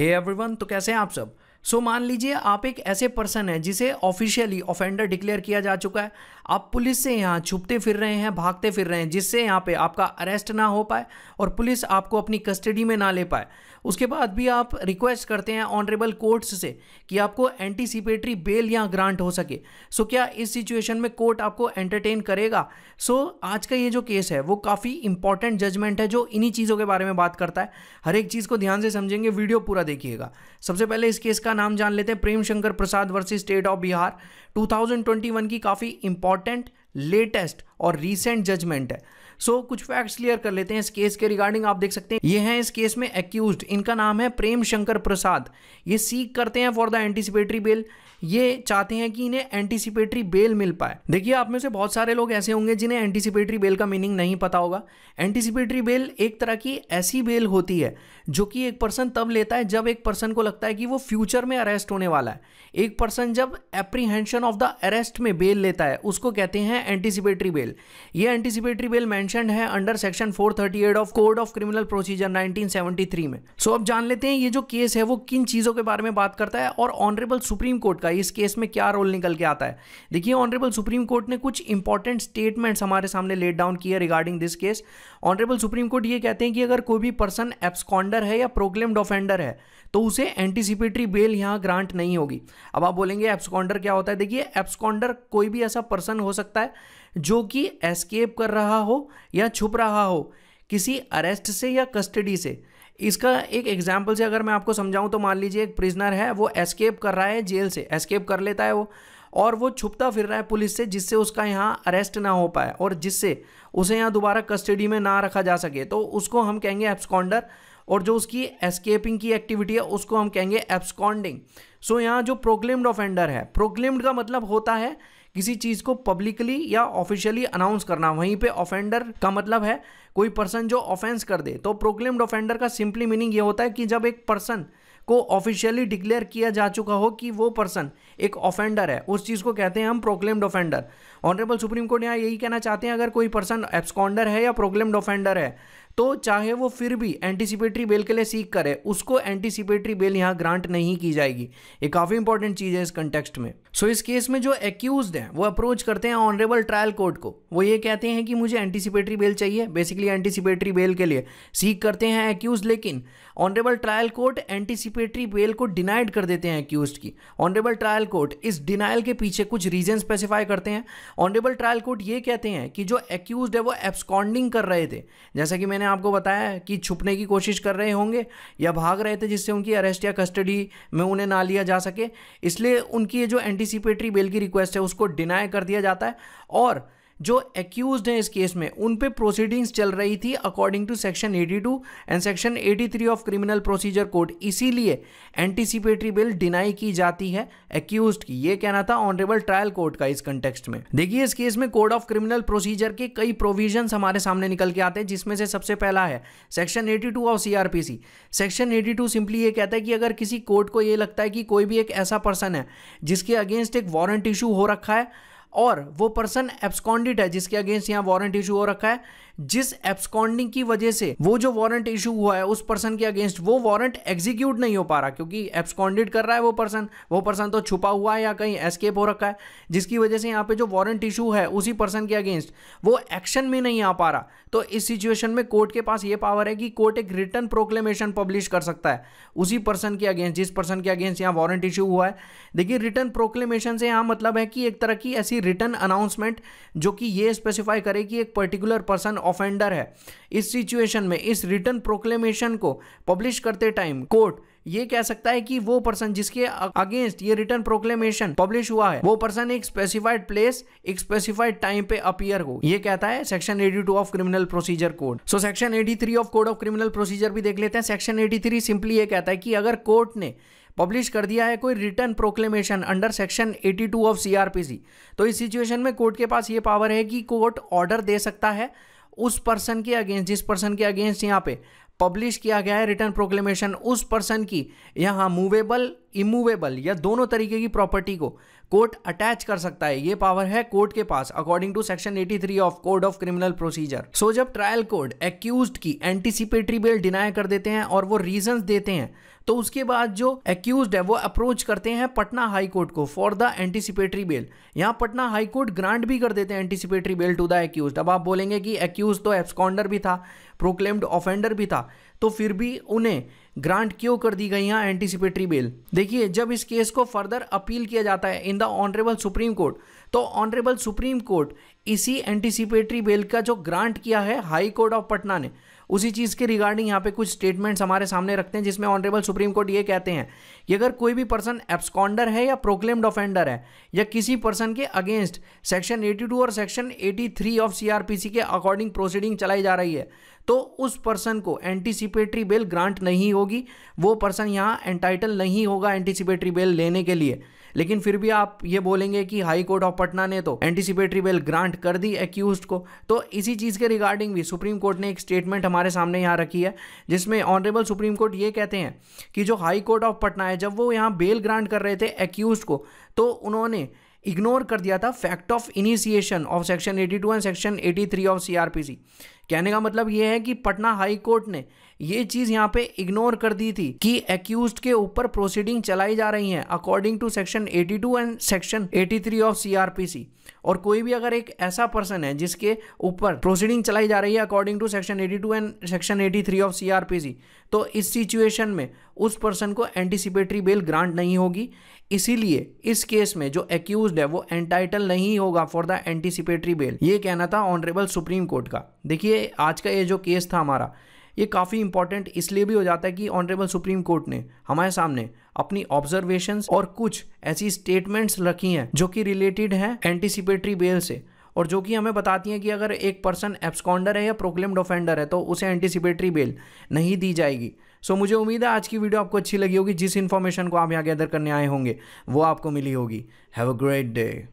Hey everyone तो कैसे हैं आप सब? सो so, मान लीजिए आप एक ऐसे पर्सन हैं जिसे ऑफिशियली ऑफेंडर डिक्लेयर किया जा चुका है। आप पुलिस से यहाँ छुपते फिर रहे हैं भागते फिर रहे हैं जिससे यहाँ पे आपका अरेस्ट ना हो पाए और पुलिस आपको अपनी कस्टडी में ना ले पाए। उसके बाद भी आप रिक्वेस्ट करते हैं ऑनरेबल कोर्ट्स से कि आपको एंटीसिपेटरी बेल यहाँ ग्रांट हो सके। सो so, क्या इस सिचुएशन में कोर्ट आपको एंटरटेन करेगा? सो so, आज का ये जो केस है वो काफ़ी इंपॉर्टेंट जजमेंट है जो इन्हीं चीज़ों के बारे में बात करता है। हर एक चीज़ को ध्यान से समझेंगे वीडियो पूरा देखिएगा। सबसे पहले इस केस का नाम जान लेते हैं। Prem Shankar Prasad versus state of Bihar 2021 की काफ़ी इंपॉर्टेंट लेटेस्ट और रीसेंट जजमेंट है। सो so, कुछ फैक्ट्स क्लियर कर लेते हैं इस केस के रिगार्डिंग आप देख सकते हैं। ये हैं इस केस में एक्यूज इनका नाम है प्रेम शंकर प्रसाद। ये सीख करते हैं फॉर द एंटीसिपेटरी बेल ये चाहते हैं कि इन्हें एंटीसिपेटरी बेल मिल पाए। देखिए आप में से बहुत सारे लोग ऐसे होंगे जिन्हें एंटीसिपेटरी बेल का मीनिंग नहीं पता होगा। एंटीसिपेटरी बेल एक तरह की ऐसी बेल होती है जो कि एक पर्सन तब लेता है जब एक पर्सन को लगता है कि वो फ्यूचर में अरेस्ट होने वाला है। एक पर्सन जब एप्रीहेंशन ऑफ़ द अरेस्ट में बेल लेता है उसको कहते हैं एंटीसिपेटरी बेल ये एंटीसिपेटरी बेल मेंशनड है under section 438 of code of criminal procedure 1973 में। सो so, अब जान लेते हैं ये जो केस है वो किन चीज़ों के बारे में बात करता है और ऑनरेबल सुप्रीम कोर्ट का इस केस में क्या रोल निकल के आता है। देखिए ऑनरेबल सुप्रीम कोर्ट ने कुछ इंपॉर्टेंट स्टेटमेंट्स हमारे सामने लेट डाउन किए regarding this case honourable Supreme Court ये कहते हैं कि अगर कोई भी पर्सन एब्सकॉन्डर है या प्रोक्लेम्ड ऑफेंडर है तो उसे एंटीसिपेटरी बेल यहाँ ग्रांट नहीं होगी। अब आप बोलेंगे एब्सकॉन्डर क्या होता है? देखिए एब्सकॉन्डर कोई भी ऐसा पर्सन हो सकता है जो कि एस्केप कर रहा हो या छुप रहा हो किसी अरेस्ट से या कस्टडी से। इसका एक एग्ज़ाम्पल से अगर मैं आपको समझाऊं तो मान लीजिए एक प्रिजनर है वो एस्केप कर रहा है जेल से एस्केप कर लेता है वो और वो छुपता फिर रहा है पुलिस से जिससे उसका यहाँ अरेस्ट ना हो पाए और जिससे उसे यहाँ दोबारा कस्टडी में ना रखा जा सके। तो उसको हम कहेंगे एब्सकॉन्डर और जो उसकी एस्केपिंग की एक्टिविटी है उसको हम कहेंगे एब्सकॉन्डिंग। सो so, यहाँ जो प्रोक्लेम्ड ऑफेंडर है प्रोक्लेम्ड का मतलब होता है किसी चीज़ को पब्लिकली या ऑफिशियली अनाउंस करना। वहीं पे ऑफेंडर का मतलब है कोई पर्सन जो ऑफेंस कर दे। तो प्रोक्लेम्ड ऑफेंडर का सिंपली मीनिंग ये होता है कि जब एक पर्सन को ऑफिशियली डिक्लेयर किया जा चुका हो कि वो पर्सन एक ऑफेंडर है, उस चीज़ को कहते हैं हम proclaimed offender honourable Supreme Court यहाँ यही कहना चाहते हैं, अगर कोई पर्सन एब्सकॉन्डर है या प्रोक्लेम्ड ऑफेंडर है तो चाहे वो फिर भी एंटीसिपेटरी बेल के लिए सीख करे उसको एंटीसिपेटरी बेल यहाँ ग्रांट नहीं की जाएगी। ये काफ़ी इंपॉर्टेंट चीज़ है इस कंटेक्स्ट में। सो so, इस केस में जो एक्यूज हैं वो अप्रोच करते हैं ऑनरेबल ट्रायल कोर्ट को। वो ये कहते हैं कि मुझे एंटीसिपेटरी बेल चाहिए बेसिकली एंटीसिपेटरी बेल के लिए। सीख करते हैं एक्यूज लेकिन honourable trial court anticipatory bail को डिनाइड कर देते हैं एक्यूज की। ऑनरेबल ट्रायल कोर्ट इस डिनाइल के पीछे कुछ रीजन स्पेसिफाई करते हैं। ऑनरेबल ट्रायल कोर्ट ये कहते हैं कि जो एक्यूज है वो एब्सकॉन्डिंग कर रहे थे। जैसा कि मैंने आपको बताया कि छुपने की कोशिश कर रहे होंगे या भाग रहे थे जिससे उनकी अरेस्ट या कस्टडी में उन्हें ना लिया जा सके। इसलिए उनकी ये जो एंटीसिपेटरी बेल की रिक्वेस्ट है, उसको डिनाई कर दिया जाता है और जो एक्यूज हैं इस केस में, उन पे प्रोसीडिंग्स चल रही थी according to section 82 and section 83 of criminal procedure code इसीलिए एंटीसिपेटरी बिल डिनाई की जाती है एक्यूज की। ये कहना था ऑनरेबल ट्रायल कोर्ट का इस कंटेक्स्ट में। देखिए, इस केस में कोड ऑफ़ क्रिमिनल प्रोसीजर के कई प्रोविज़न हमारे सामने निकल के आते हैं, जिसमें से सबसे पहला है section eighty of CrPC section eighty simply ये कहता है कि अगर किसी कोर्ट को ये लगता है कि कोई भी एक ऐसा पर्सन है, जिसके अगेंस्ट एक वारंट इशू हो रखा है और वो पर्सन एब्सकॉन्डिट है जिसके अगेंस्ट यहाँ वारंट इशू हो रखा है। जिस एब्सकॉन्डिंग की वजह से वो जो वारंट इशू हुआ है, उस पर्सन के अगेंस्ट वो वारंट एग्जीक्यूट नहीं हो पा रहा, क्योंकि एब्सकॉन्डिट कर रहा है वो पर्सन वो पर्सन तो छुपा हुआ है या कहीं एस्केप हो रखा है, जिसकी वजह से यहाँ पे जो वारंट इशू है, उसी पर्सन के अगेंस्ट वो एक्शन में नहीं आ पा रहा। तो इस सिचुएशन में कोर्ट के पास ये पावर है कि कोर्ट एक रिटर्न प्रोक्लेमेशन पब्लिश कर सकता है, उसी पर्सन के अगेंस्ट जिस पर्सन के अगेंस्ट यहाँ वारंट इशू हुआ है। देखिए रिटर्न प्रोक्लेमेशन से यहाँ मतलब है कि एक तरह की ऐसी रिटर्न अनाउंसमेंट जो कि ये स्पेसिफाई करे कि एक पर्टिकुलर पर्सन ऑफेंडर है। इस सिचुएशन में, इस रिटर्न प्रोक्लेमेशन को पब्लिश करते टाइम कोर्ट ये कह सकता है कि वो पर्सन जिसके अगेंस्ट ये रिटर्न प्रोक्लेमेशन पब्लिश हुआ है, वो पर्सन एक स्पेसिफाइड प्लेस एक स्पेसिफाइड टाइम पे अपियर हो। ये कहता है section 82 of criminal procedure code so section 83 of code of criminal procedure भी देख लेते हैं। सेक्शन 83 सिंपली ये कहता है कि अगर कोर्ट ने पब्लिश कर दिया है कोई return proclamation under section 82 of CrPC तो इस सिचुएशन में कोर्ट के पास ये पावर है कि कोर्ट ऑर्डर दे सकता है उस पर्सन के अगेंस्ट, जिस पर्सन के अगेंस्ट यहाँ पे पब्लिश किया गया है रिटर्न प्रोक्लेमेशन उस पर्सन की यहाँ मूवेबल इमूवेबल या दोनों तरीके की प्रॉपर्टी को कोर्ट अटैच कर सकता है। ये पावर है कोर्ट के पास according to section 83 of code of criminal procedure so जब ट्रायल कोर्ट एक्यूज की एंटीसिपेटरी बेल डिनाई कर देते हैं और वो रीजन देते हैं तो उसके बाद जो एक्यूज है वो अप्रोच करते हैं पटना हाई कोर्ट को फॉर द एंटीसिपेटरी बेल यहाँ पटना हाई कोर्ट ग्रांट भी कर देते हैं anticipatory bail to the accused अब आप बोलेंगे कि एक्यूज तो एब्सकॉन्डर भी था प्रोक्लेम्ड ऑफेंडर भी था तो फिर भी उन्हें ग्रांट क्यों कर दी गई हैं एंटीसिपेटरी बेल देखिए, जब इस केस को फर्दर अपील किया जाता है in the honourable Supreme Court तो ऑनरेबल सुप्रीम कोर्ट इसी एंटीसिपेटरी बेल का जो ग्रांट किया है हाई कोर्ट ऑफ़ पटना ने, उसी चीज़ के रिगार्डिंग यहाँ पे कुछ स्टेटमेंट्स हमारे सामने रखते हैं, जिसमें ऑनरेबल सुप्रीम कोर्ट ये कहते हैं कि अगर कोई भी पर्सन एब्सकॉन्डर है या प्रोक्लेम्ड ऑफेंडर है, या किसी पर्सन के अगेंस्ट सेक्शन 82 और सेक्शन 83 ऑफ़ सीआरपीसी के अकॉर्डिंग प्रोसीडिंग चलाई जा रही है तो उस पर्सन को एंटीसिपेटरी बेल ग्रांट नहीं होगी। वो पर्सन यहाँ एंटाइटल नहीं होगा एंटीसिपेटरी बेल लेने के लिए। लेकिन फिर भी आप ये बोलेंगे कि हाई कोर्ट ऑफ़ पटना ने तो एंटीसिपेटरी बेल ग्रांट कर दी एक्यूज को। तो इसी चीज़ के रिगार्डिंग भी सुप्रीम कोर्ट ने एक स्टेटमेंट हमारे सामने यहाँ रखी है, जिसमें ऑनरेबल सुप्रीम कोर्ट ये कहते हैं कि जो हाई कोर्ट ऑफ़ पटना है जब वो यहाँ बेल ग्रांट कर रहे थे एक्यूज को तो उन्होंने इग्नोर कर दिया था fact of initiation of section 82 and section 83 of CrPC कहने का मतलब ये है कि पटना हाई कोर्ट ने ये चीज़ यहाँ पे इग्नोर कर दी थी कि एक्यूज के ऊपर प्रोसीडिंग चलाई जा रही है according to section 82 and section 83 of CrPC और कोई भी अगर एक ऐसा पर्सन है जिसके ऊपर प्रोसीडिंग चलाई जा रही है according to section 82 and section 83 of CrPC तो इस सिचुएशन में उस पर्सन को एंटीसिपेटरी बेल ग्रांट नहीं होगी। इसीलिए इस केस में जो एक्यूज है, वो एंटाइटल नहीं होगा फॉर द एंटीसिपेटरी बेल ये कहना था ऑनरेबल सुप्रीम कोर्ट का। देखिए, आज का ये जो केस था हमारा ये काफ़ी इंपॉर्टेंट इसलिए भी हो जाता है कि ऑनरेबल सुप्रीम कोर्ट ने हमारे सामने अपनी ऑब्जर्वेशंस और कुछ ऐसी स्टेटमेंट्स रखी हैं जो कि रिलेटेड हैं एंटीसिपेटरी बेल से और जो कि हमें बताती हैं कि अगर एक पर्सन एब्सकॉन्डर है या प्रोक्लेम्ड ऑफेंडर है तो उसे एंटीसिपेटरी बेल नहीं दी जाएगी। सो मुझे उम्मीद है आज की वीडियो आपको अच्छी लगी होगी। जिस इन्फॉर्मेशन को आप यहाँ गैदर करने आए होंगे, वो आपको मिली होगी। Have a great day